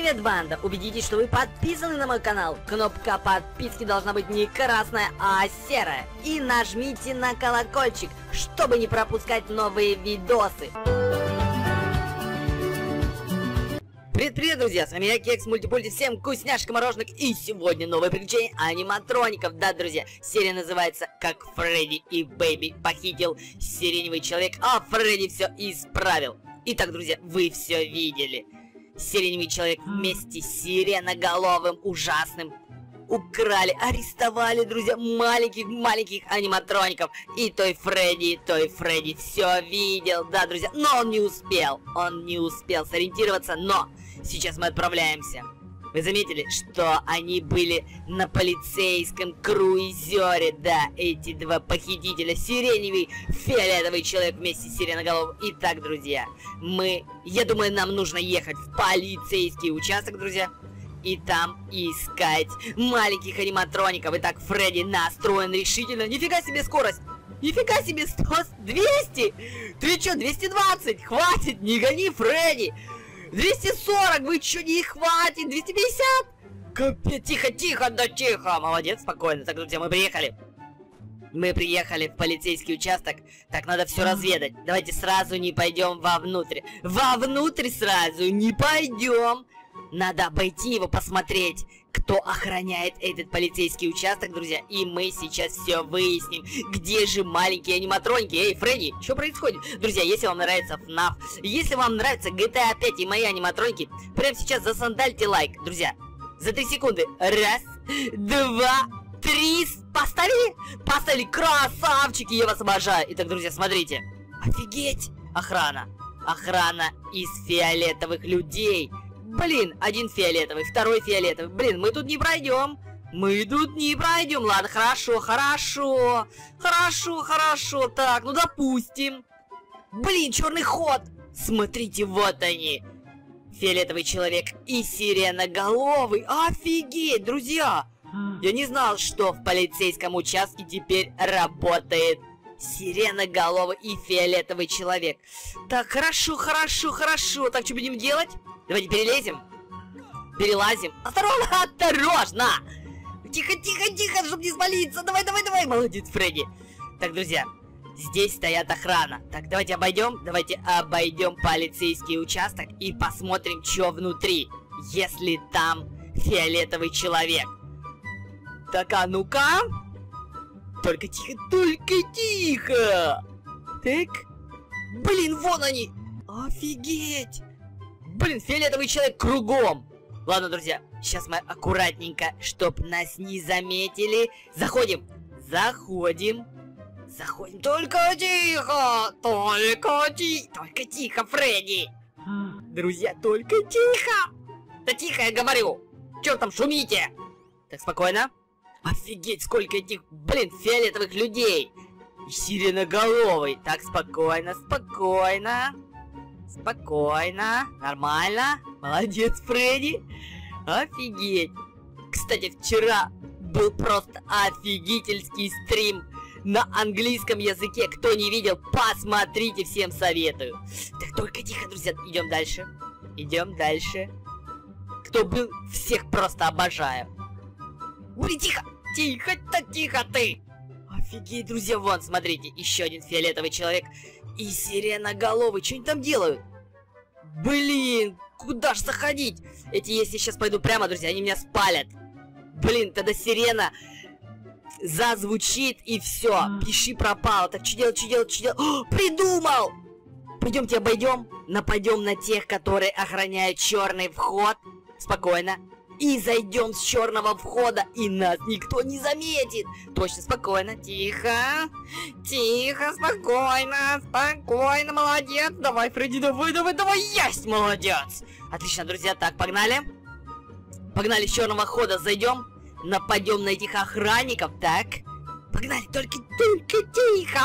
привет, банда! Убедитесь, что вы подписаны на мой канал. Кнопка подписки должна быть не красная, а серая. И нажмите на колокольчик, чтобы не пропускать новые видосы. Привет-привет, друзья! С вами я, Кекс Мультипульти, всем вкусняшка мороженых И сегодня новое приключение аниматроников Да, друзья, серия называется «Как Фредди и Бэйби похитил сиреневый человек, а Фредди все исправил» Итак, друзья, вы все видели Сиреневый человек вместе с сиреноголовым ужасным украли, арестовали, друзья, маленьких-маленьких аниматроников. И той Фредди, той Фредди все видел, да, друзья, но он не успел, он не успел сориентироваться, но сейчас мы отправляемся. Вы заметили, что они были на полицейском круизере, да, эти два похитителя, сиреневый, фиолетовый человек вместе с сиреноголовым. Итак, друзья, мы, я думаю, нам нужно ехать в полицейский участок, друзья, и там искать маленьких аниматроников. Итак, Фредди настроен решительно. Нифига себе скорость! Нифига себе 100, 200! Ты чё, 220? Хватит, не гони, Фредди! 240, вы чё, не хватит? 250? Капец, тихо, тихо, да тихо! Молодец, спокойно. Так, друзья, мы приехали. Мы приехали в полицейский участок. Так, надо все разведать. Давайте сразу не пойдем вовнутрь. Вовнутрь сразу не пойдем. Надо обойти его, посмотреть, кто охраняет этот полицейский участок, друзья. И мы сейчас все выясним. Где же маленькие аниматроники? Эй, Фредди, что происходит? Друзья, если вам нравится FNAF, если вам нравится GTA 5 и мои аниматроники, прямо сейчас засандальте лайк, друзья. За 3 секунды. Раз, два, три. Поставили? Поставили. Красавчики, я вас обожаю. Итак, друзья, смотрите. Офигеть. Охрана. Охрана из фиолетовых людей. Блин, один фиолетовый, второй фиолетовый. Блин, мы тут не пройдем. Мы тут не пройдем. Ладно, хорошо, хорошо. Хорошо, хорошо. Так, ну допустим. Блин, черный ход. Смотрите, вот они. Фиолетовый человек и сиреноголовый. Офигеть, друзья. Я не знал, что в полицейском участке теперь работает сиреноголовый и фиолетовый человек. Так, хорошо, хорошо, хорошо. Так, что будем делать? Давайте перелезем. Перелазим. Осторожно, осторожно! Тихо, тихо, тихо, чтобы не свалиться. Давай, давай, давай. Молодец, Фредди. Так, друзья, здесь стоят охрана. Так, давайте обойдем. Давайте обойдем полицейский участок и посмотрим, что внутри. Если там фиолетовый человек. Так, а ну-ка. Только тихо, только тихо. Так. Блин, вон они. Офигеть. Блин, фиолетовый человек кругом. Ладно, друзья, сейчас мы аккуратненько, чтоб нас не заметили. Заходим. Заходим. Заходим. Только тихо. Только тихо. Только тихо, Фредди. Друзья, только тихо. Да тихо, я говорю. Чё там шумите? Так, спокойно. Офигеть, сколько этих, блин, фиолетовых людей. И сиреноголовый. Так, спокойно, спокойно. Спокойно, нормально. Молодец, Фредди. Офигеть. Кстати, вчера был просто офигительский стрим на английском языке. Кто не видел, посмотрите, всем советую. Так, только тихо, друзья, идем дальше. Идем дальше. Кто был, всех просто обожаю. Ури, тихо! Тихо, да тихо ты! Офигеть, друзья, вон, смотрите, еще один фиолетовый человек и сиреноголовый. Что они там делают? Блин, куда же заходить? Эти, если сейчас пойду прямо, друзья, они меня спалят. Блин, тогда сирена зазвучит и все. Пиши пропало. Так что делать, что делать, что делать? О, придумал! Пойдемте обойдем, нападем на тех, которые охраняют черный вход. Спокойно и зайдем с черного входа, и нас никто не заметит. Точно, спокойно, тихо, тихо, спокойно, спокойно, молодец. Давай, Фредди, давай, давай, давай, есть, молодец. Отлично, друзья, так, погнали. Погнали с черного хода, зайдем, нападем на этих охранников, так. Погнали, только, только тихо.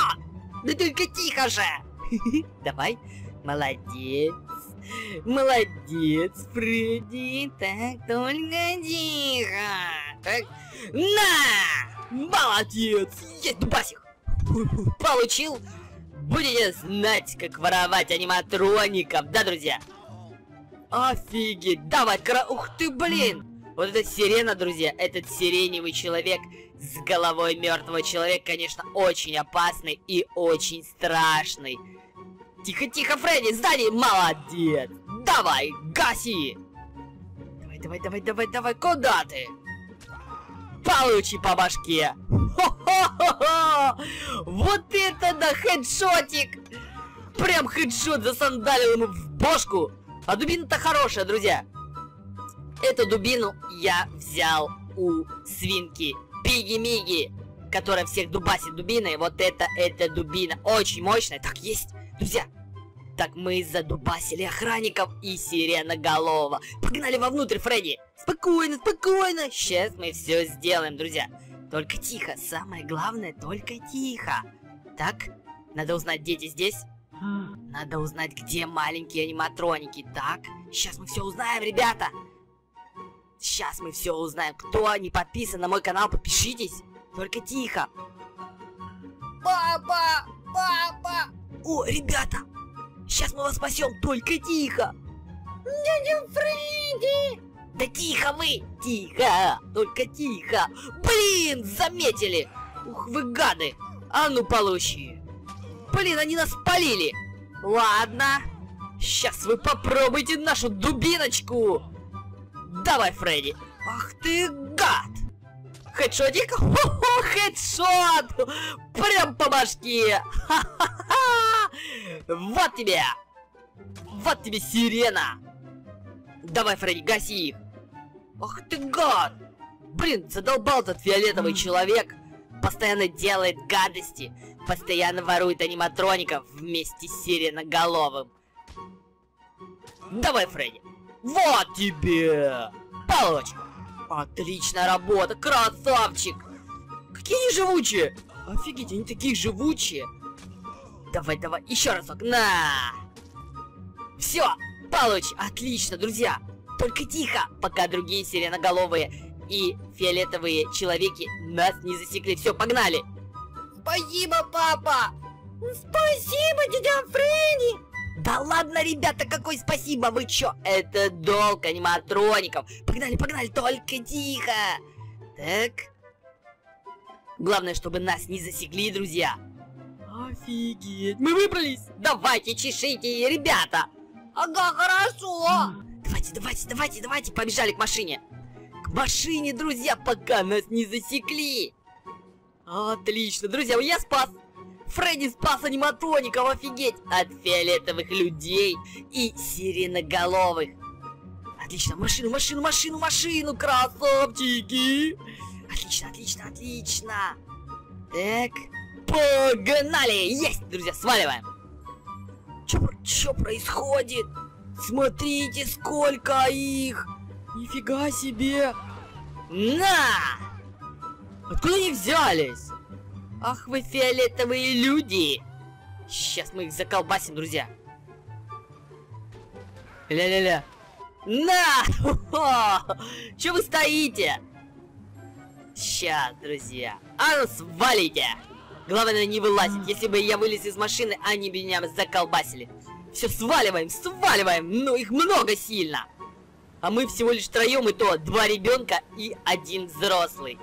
Да только тихо же. Давай, молодец. Молодец, Фредди. Так, только тихо. Так, на! Молодец! Есть дубасик! Получил! Будете знать, как воровать аниматроников, да, друзья? Офигеть! Давай, кра... Ух ты, блин! Вот эта сирена, друзья, этот сиреневый человек с головой мертвого человека, конечно, очень опасный и очень страшный. Тихо-тихо, Фредди, сзади! Молодец! Давай, гаси! Давай, давай, давай, давай, давай, куда ты? Получи по башке! Хо-хо-хо-хо! Вот это да хедшотик! Прям хедшот засандалил ему в бошку! А дубина-то хорошая, друзья! Эту дубину я взял у свинки Пиги-Миги, которая всех дубасит дубиной. Вот это, это дубина. Очень мощная. Так, есть, друзья. Так мы задубасили охранников и сиреноголового. Погнали вовнутрь, Фредди. Спокойно, спокойно. Сейчас мы все сделаем, друзья. Только тихо. Самое главное, только тихо. Так, надо узнать, дети здесь. Надо узнать, где маленькие аниматроники. Так, сейчас мы все узнаем, ребята. Сейчас мы все узнаем. Кто не подписан на мой канал, подпишитесь. Только тихо. Папа! Папа! О, ребята! Сейчас мы вас спасем, только тихо! Дядя Фредди! Да тихо вы! Тихо! Только тихо! Блин, заметили! Ух вы гады! А ну получи! Блин, они нас спалили! Ладно, сейчас вы попробуйте нашу дубиночку! Давай, Фредди! Ах ты гад! Хедшотик? Хо-хо, хедшот! Прям по башке! Ха-ха-ха! Вот тебе! Вот тебе сирена! Давай, Фредди, гаси их! Ах ты гад! Блин, задолбал этот фиолетовый человек! Постоянно делает гадости! Постоянно ворует аниматроников вместе с сиреноголовым! Давай, Фредди! Вот тебе! Получи! Отличная работа, красавчик! Какие они живучие! Офигеть, они такие живучие! Давай, давай, еще разок, на! Все, получи, отлично, друзья! Только тихо, пока другие сиреноголовые и фиолетовые человеки нас не засекли. Все, погнали! Спасибо, папа! Спасибо, дядя Фредди! Да ладно, ребята, какой спасибо, вы чё? Это долг аниматроников. Погнали, погнали, только тихо. Так. Главное, чтобы нас не засекли, друзья. Офигеть, мы выбрались. Давайте, чешите, ребята. Ага, хорошо. Давайте, давайте, давайте, давайте, побежали к машине. К машине, друзья, пока нас не засекли. Отлично, друзья, я спас. Фредди спас аниматроников, офигеть! От фиолетовых людей и сиреноголовых. Отлично, машину, машину, машину, машину, красавчики! Отлично, отлично, отлично. Так, погнали! Есть, друзья, сваливаем. Чё, чё происходит? Смотрите, сколько их! Нифига себе! На! Откуда они взялись? Ах вы фиолетовые люди! Сейчас мы их заколбасим, друзья. Ля-ля-ля. На! Че вы стоите? Сейчас, друзья. А ну свалите! Главное не вылазить. Если бы я вылез из машины, они меня заколбасили. Все, сваливаем, сваливаем. Ну, их много сильно. А мы всего лишь троем и то. Два ребенка и один взрослый.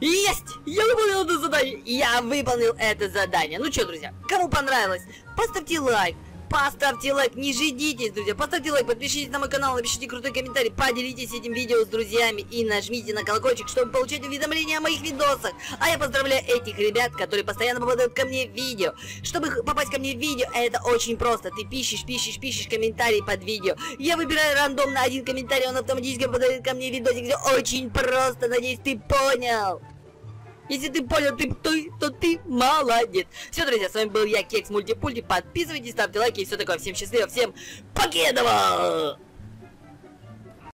Есть! Я выполнил это задание! Я выполнил это задание. Ну что, друзья, кому понравилось, поставьте лайк. Поставьте лайк, не ждитесь, друзья. Поставьте лайк, подпишитесь на мой канал, напишите крутой комментарий, поделитесь этим видео с друзьями и нажмите на колокольчик, чтобы получать уведомления о моих видосах. А я поздравляю этих ребят, которые постоянно попадают ко мне в видео. Чтобы попасть ко мне в видео, это очень просто. Ты пишешь, пишешь, пишешь комментарий под видео. Я выбираю рандомно один комментарий, он автоматически попадает ко мне в видосик. Все очень просто, надеюсь, ты понял. Если ты понял, ты, то, то ты молодец. Все, друзья, с вами был я, Кекс Мультипульти. Подписывайтесь, ставьте лайки и все такое. Всем счастливо, всем покедово!